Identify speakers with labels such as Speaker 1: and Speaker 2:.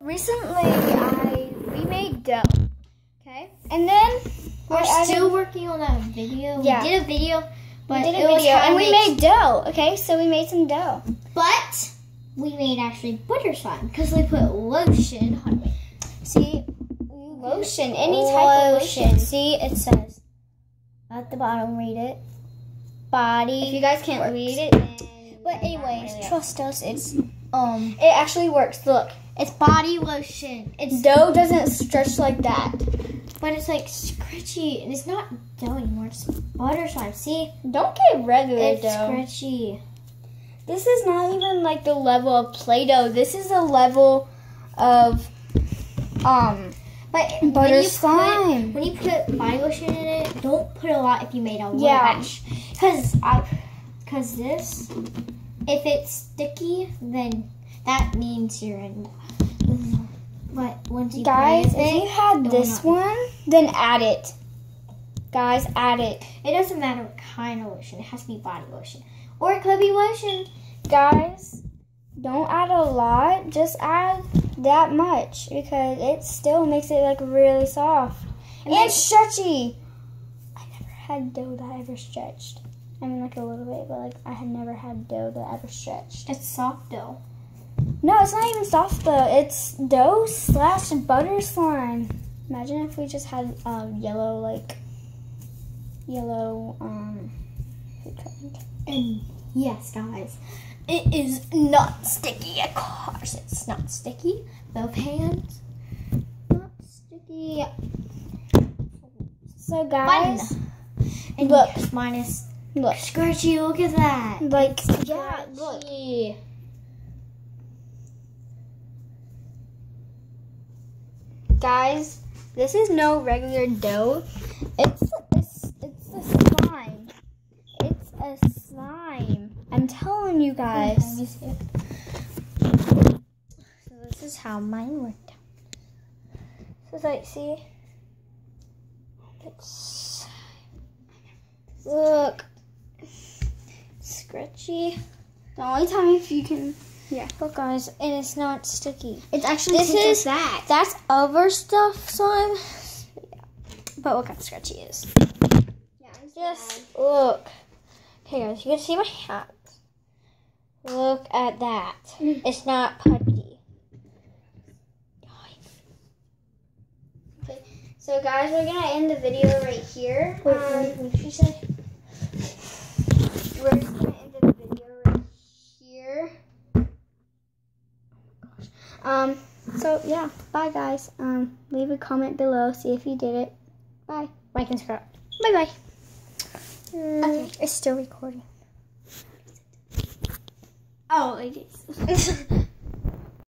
Speaker 1: recently I we made dough. Okay, and then
Speaker 2: We're
Speaker 1: I added-
Speaker 2: still working on that video.
Speaker 1: Yeah.
Speaker 2: We did a video, but
Speaker 1: we did a video and we made dough. Okay, so we made some dough.
Speaker 2: But we made actually butter slime because we put lotion on it.
Speaker 1: See, lotion, any type of lotion.
Speaker 2: Lotion.
Speaker 1: See, it says at the bottom. Read it. Body. If you guys can't read it,
Speaker 2: But anyways,
Speaker 1: really
Speaker 2: trust us. It's um,
Speaker 1: it actually works. Look,
Speaker 2: it's body lotion. It's
Speaker 1: dough doesn't stretch like that.
Speaker 2: but it's like scratchy and it's not dough anymore. It's butter slime. See,
Speaker 1: Don't get regular
Speaker 2: it's
Speaker 1: dough.
Speaker 2: It's scratchy.
Speaker 1: This is not even like the level of Play-Doh. This is the level of um
Speaker 2: But
Speaker 1: butter
Speaker 2: when
Speaker 1: slime.
Speaker 2: Put, when you put body lotion in it, don't put a lot if you made a
Speaker 1: Yeah.
Speaker 2: batch. Cause I, cause this, if it's sticky, then that means you're in. But once you
Speaker 1: Guys, if you had this one, then add it. Guys, add it.
Speaker 2: it doesn't matter what kind of lotion. It has to be body lotion, or it could be lotion.
Speaker 1: Guys, don't add a lot. Just add that much because it still makes it like really soft and,
Speaker 2: then-
Speaker 1: stretchy. I never had dough that ever stretched. I mean, like a little bit, but like I had never had dough that ever stretched.
Speaker 2: It's soft dough.
Speaker 1: No, it's not even soft though. It's dough slash butter slime. Imagine if we just had uh, yellow, like yellow um. food coloring.
Speaker 2: And yes, guys, it is not sticky. Of course, it's not sticky. Both hands, not sticky.
Speaker 1: So guys,
Speaker 2: And
Speaker 1: Look.
Speaker 2: yes, mine is
Speaker 1: look,
Speaker 2: scratchy. Look at that.
Speaker 1: like yeah, look. Guys, this is no regular dough. It's it's it's a slime. It's a slime. I'm telling you
Speaker 2: Let
Speaker 1: guys.
Speaker 2: me see it.
Speaker 1: So this is how mine worked. Out. So like, see, it's look scratchy. The only time if you can, yeah.
Speaker 2: Look, guys, and it's not sticky.
Speaker 1: It's actually
Speaker 2: This is-
Speaker 1: that.
Speaker 2: That's other stuff slime. Yeah. But look how scratchy it is.
Speaker 1: Yeah,
Speaker 2: Just look. Okay, guys, you can see my hat. Look at that. It's not putty.
Speaker 1: Okay, so guys, we're gonna end the video right here.
Speaker 2: Wait,
Speaker 1: Um,
Speaker 2: wait, what did you say?
Speaker 1: We're just gonna end the video right here. Um, so yeah, bye guys. Um, leave a comment below, see if you did it. Bye.
Speaker 2: Like and subscribe.
Speaker 1: Bye bye.
Speaker 2: Okay.
Speaker 1: It's still recording.
Speaker 2: Oh, it is.